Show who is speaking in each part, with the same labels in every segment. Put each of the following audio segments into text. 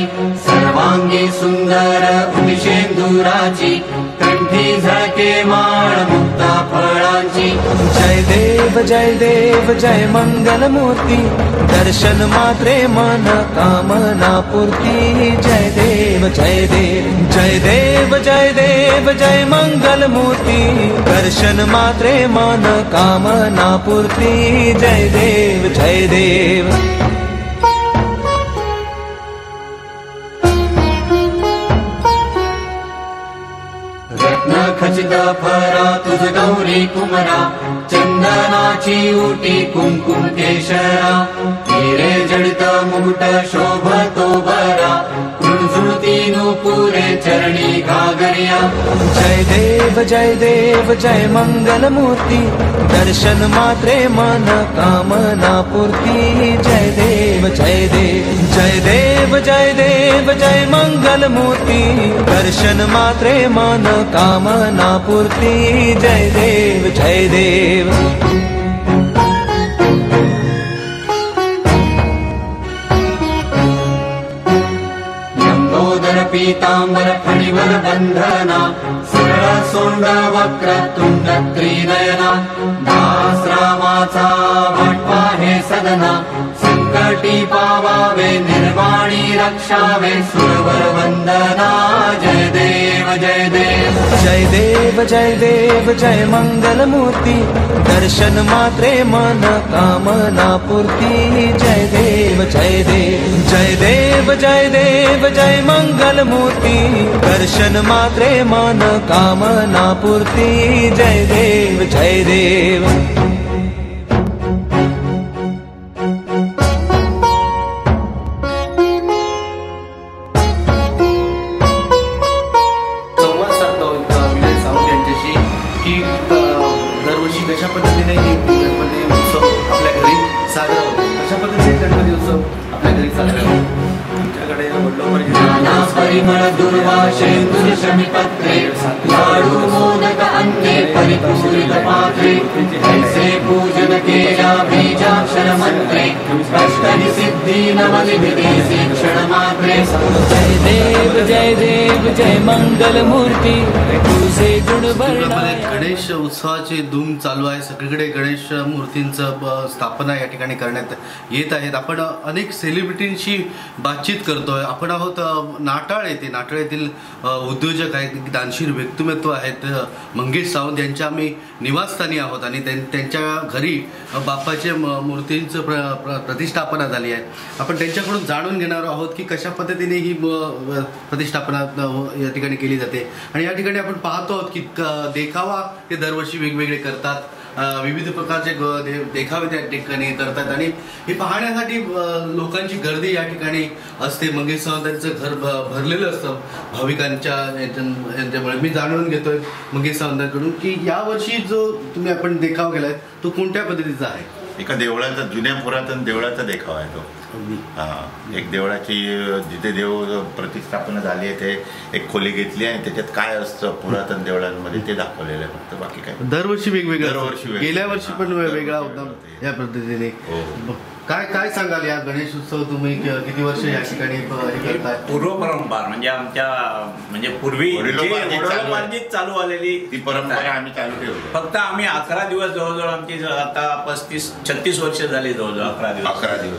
Speaker 1: चरणी सर्वांगी सुंदर उदिशेंदुराची कंठी झळके माळ मुक्ता फळांची।
Speaker 2: जय देव जय देव जय मंगल मूर्ती दर्शन मात्रे मन कामना पूर्ती। जय देव जय देव जय देव जय देव जय मंगल मूर्ती दर्शन मात्रे मन कामना पूर्ती। जय देव जय देव
Speaker 1: रत्न खचित फरा तुझ गौरी कुमरा चंदनाची उटी कुंकुम केशरा हिरे जडित मुकुट बरा कृणझुळती नुपुरे चरणी घागरिया।
Speaker 2: जय देव जय देव जय मंगल मूर्ती दर्शन मात्रे मन कामना पूर्ती। जय देव जय देव जय देव जय जय मङ्गलमूर्ति दर्शन मात्रे मन कामना पूर्ति। जय देव जय देव।
Speaker 1: पीताम्बर फणिवर बन्धना फणिवलबन्धना सर्वसोण्डावक्र तुत्री नयनास्रामाचा वट्वाहे सदना। पावावे निर्वाणी रक्षावे सुरवर वंदना जय देव जय देव।
Speaker 2: जय देव जय देव जय मंगल मूर्ती दर्शन मात्रे मन कामना पूर्ती। जय देव जय देव जय देव जय देव जय मंगल मूर्ती दर्शन मात्रे मन कामना पूर्ती। जय देव जय देव
Speaker 3: ಪರಿಮಳ ದುರ್ವಾಶೆ
Speaker 1: ದುರ್ಶಮಿ ಪತ್ರೆ ಲಾಡು ಮೋದಕ ಅನ್ನೆ ಪರಿಪೂರಿತ ಪಾತ್ರೆ ಹೈಸೆ ಪೂಜನ ಕೇಲ ಬೀಜಾಕ್ಷರ ಮಂತ್ರೆ ಕಷ್ಟನಿ ಸಿದ್ಧಿ ನಮಲಿ ವಿದೇಶಿ ಕ್ಷಣ ಮಾತ್ರೆ ಸಂಸೈ ದೇವ
Speaker 2: जय मंगल मूर्ती तुझे गुण
Speaker 3: गणेश उत्सवाची धूम चालू आहे. सगळीकडे गणेश मूर्तींचं स्थापना या ठिकाणी करण्यात येत आहेत. आपण अनेक सेलिब्रिटींशी बातचीत करतोय. आपण आहोत नाटाळ येथे. नाटाळ येथील उद्योजक आहेत दानशीर व्यक्तिमत्व आहेत मंगेश सावंत यांच्या आम्ही निवासस्थानी आहोत आणि त्यां- त्यांच्या घरी बाप्पाच्या म- मूर्तींचं प्र प्र- प्रतिष्ठापना झाली आहे. आपण त्यांच्याकडून जाणून घेणार आहोत की कशा पद्धतीने ही प्रतिष्ठापना या ठिकाणी केली जाते. आणि या ठिकाणी आपण पाहतो आहोत की देखावा ते दरवर्षी वेगवेगळे करतात. विविध प्रकारचे ग- देखावे त्या ठिकाणी करतात. आणि हे पाहण्यासाठी लोकांची गर्दी या ठिकाणी असते. मंगेश सावंतांचं घर भ- भरलेलं असतं. भाविकांच्या यांच्यामुळे. मी जाणून घेतोय मंगेश सावंतांकडून की यावर्षी जो तुम्ही आपण देखावा केलाय तो कोणत्या पद्धतीचा आहे?
Speaker 4: एका देवळाचा जुन्या पुरातन देवळाचा देखावा आहे तो. हा. एक देवळाची जिथे देव प्रतिस्थापना झाली आहे ते एक खोली घेतली आणि त्याच्यात काय असतं पुरातन देवळांमध्ये ते दाखवलेलं आहे फक्त. बाकी काय?
Speaker 3: दरवर्षी वेगवेगळं
Speaker 4: दरवर्षी.
Speaker 3: गेल्या वर्षी पण वेगळा होता. या पद्धतीने.
Speaker 4: हो.
Speaker 3: काय काय सांगाल या गणेश उत्सव तुम्ही किती वर्ष या ठिकाणी हे करताय?
Speaker 5: पूर्व परंपरा म्हणजे आमच्या म्हणजे पूर्वी
Speaker 4: चालू
Speaker 5: आलेली
Speaker 4: ती परंपरा आम्ही चालू ठेवतो
Speaker 5: फक्त आम्ही अकरा दिवस जवळजवळ आमची ज- आता पस्तीस छत्तीस वर्ष झाली जवळजवळ अकरा दिवस.
Speaker 4: अकरा दिवस.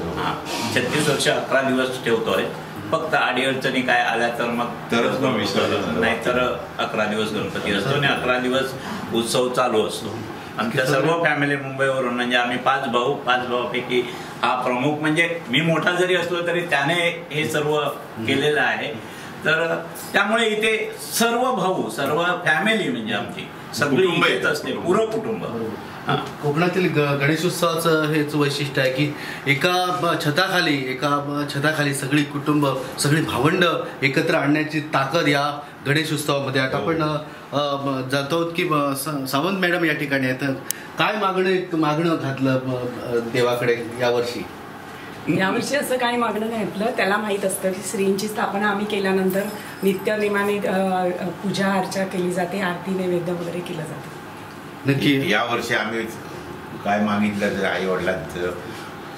Speaker 5: छत्तीस वर्ष अकरा दिवस ठेवतोय फक्त अडीअडचणी काय आल्या तर मग
Speaker 4: तरच मग विसर्जन.
Speaker 5: नाहीतर अकरा दिवस गणपती असतो आणि अकरा दिवस उत्सव चालू असतो आमच्या सर्व फॅमिली मुंबईवरून म्हणजे आम्ही पाच भाऊ पाच भावापैकी हा प्रमुख म्हणजे मी मोठा जरी असलो तरी त्याने हे सर्व केलेलं आहे तर त्यामुळे इथे सर्व भाऊ सर्व फॅमिली म्हणजे आमची सगळी इथेच. असते पुरं कुटुंब.
Speaker 3: कोकणातील ग- गणेशोत्सवाचं हेच वैशिष्ट्य आहे की एका ब- छताखाली एका ब- छताखाली सगळी कुटुंब सगळी भावंड एकत्र आणण्याची ताकद या गणेशोत्सवामध्ये. आता आपण अ, ब- जातो आहोत की सावंत मॅडम या ठिकाणी आहेत. काय मागणं मागणं घातलं ब- देवाकडे यावर्षी?
Speaker 6: यावर्षी असं काही मागणं नाही आपलं त्याला माहीत असतं की श्रींची स्थापना आम्ही केल्यानंतर नित्य नियमाने अ, पूजा अर्चा केली जाते आरती नैवेद्य वगैरे केलं जातं.
Speaker 3: नक्की.
Speaker 4: या वर्षी आम्ही काय मागितलं तर आई वडिलांचं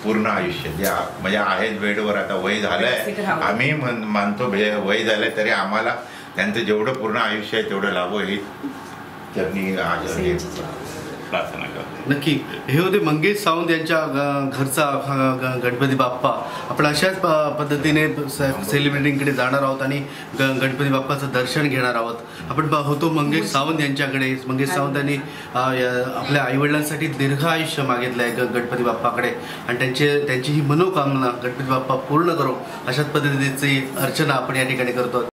Speaker 4: पूर्ण आयुष्य. जे म्हणजे आहेत बेडवर आता वय झालंय. आम्ही म्हण- मानतो भे- वय झालंय तरी आम्हाला त्यांचं जेवढं पूर्ण आयुष्य आहे तेवढं लाभो ही त्यांनी हे-.
Speaker 5: प्रार्थना करतो.
Speaker 3: नक्की. हे होते मंगेश सावंत यांच्या घरचा ग- गणपती बाप्पा. आपण अशाच प- पद्धतीने सेलिब्रिटींकडे जाणार आहोत आणि ग- गणपती बाप्पाचं दर्शन घेणार आहोत. आपण होतो मंगेश सावंत यांच्याकडे. मंगेश सावंत यांनी आपल्या आईवडिलांसाठी दीर्घ आयुष्य मागितलं आहे गणपती बाप्पाकडे. आणि त्यांचे त्यांची ही मनोकामना गणपती बाप्पा पूर्ण करो अशाच पद्धतीची अर्चना आपण या ठिकाणी करतो